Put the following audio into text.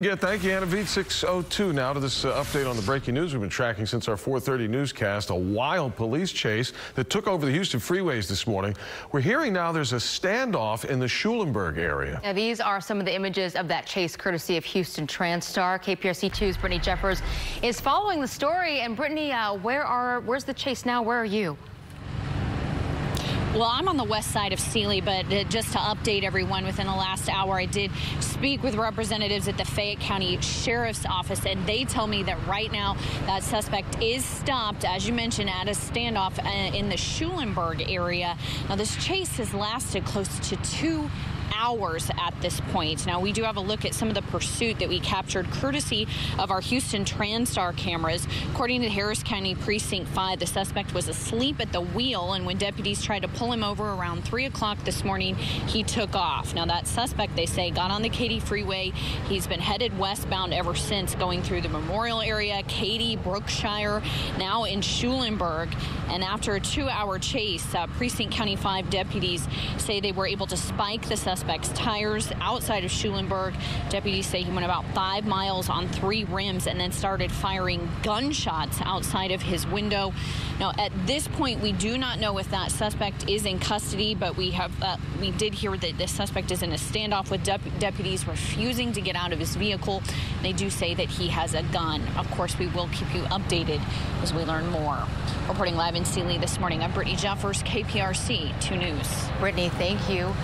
Yeah, thank you, Anna V. 602 now to this uh, update on the breaking news we've been tracking since our 430 newscast. A wild police chase that took over the Houston freeways this morning. We're hearing now there's a standoff in the Schulenburg area. Now, these are some of the images of that chase courtesy of Houston Transtar. KPRC 2's Brittany Jeffers is following the story. And Brittany, uh, where are where's the chase now? Where are you? Well, I'm on the west side of Sealy, but uh, just to update everyone, within the last hour, I did speak with representatives at the Fayette County Sheriff's Office, and they tell me that right now that suspect is stopped, as you mentioned, at a standoff uh, in the Schulenburg area. Now, this chase has lasted close to two hours at this point. Now, we do have a look at some of the pursuit that we captured courtesy of our Houston Transtar cameras. According to Harris County Precinct 5, the suspect was asleep at the wheel, and when deputies tried to pull him over around 3 o'clock this morning, he took off. Now, that suspect, they say, got on the Katy Freeway. He's been headed westbound ever since, going through the Memorial area, Katy, Brookshire, now in Schulenburg. And after a two-hour chase, uh, Precinct County 5 deputies say they were able to spike the suspect suspect's tires outside of Schulenburg. Deputies say he went about five miles on three rims and then started firing gunshots outside of his window. Now, at this point, we do not know if that suspect is in custody, but we have uh, we did hear that the suspect is in a standoff with dep deputies refusing to get out of his vehicle. They do say that he has a gun. Of course, we will keep you updated as we learn more. Reporting live in Sealy this morning, I'm Brittany Jeffers, KPRC 2 News. Brittany, thank you.